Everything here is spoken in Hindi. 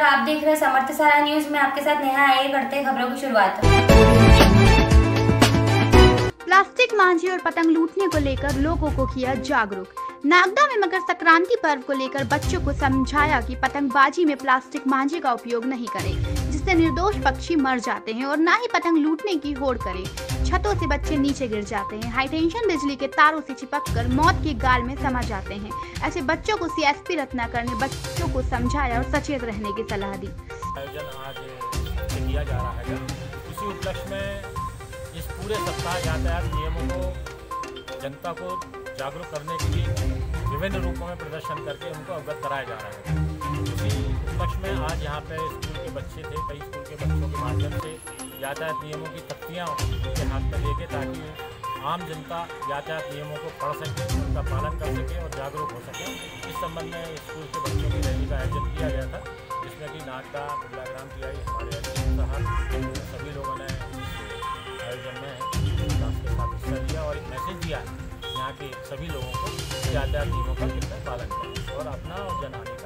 आप देख रहे हैं समर्थ सारा न्यूज़, में आपके साथ नेहा आए करते खबरों की शुरुआत। प्लास्टिक मांझी और पतंग लूटने को लेकर लोगों को किया जागरूक। नागदा में मकर संक्रांति पर्व को लेकर बच्चों को समझाया कि पतंगबाजी में प्लास्टिक मांझे का उपयोग नहीं करें, जिससे निर्दोष पक्षी मर जाते हैं और न ही पतंग लूटने की होड़ करें। छतों से बच्चे नीचे गिर जाते हैं। हाई टेंशन बिजली के तारों से चिपक कर मौत के गाल में समा जाते हैं। ऐसे बच्चों को सीएसपी रत्नाकर ने बच्चों को समझाया और सचेत रहने की सलाह दी। किया जा रहा है। उपलक्ष्य में इस पूरे सप्ताह यातायात नियमों को, जनता को जागरूक करने के लिए विभिन्न रूपों में प्रदर्शन करके उनको अवगत कराया जा रहा है। इसी उपलक्ष्य में आज यहाँ पे स्कूल के बच्चे थे, कई स्कूल के बच्चों के माध्यम से यातायात नियमों की तख्तियाँ उनके हाथ में लेके ताकि आम जनता यातायात नियमों को पढ़ सके, उनका पालन कर सके और जागरूक हो सके। इस संबंध में स्कूल के बच्चों की रैली का आयोजन किया गया था, जिसमें कि नागदा बिरलाग्राम की आई, हमारे सभी लोगों ने आयोजन में हिस्सा लिया और एक मैसेज दिया। यहाँ के सभी लोगों को यातायात नियमों का कितना पालन करें और अपना और का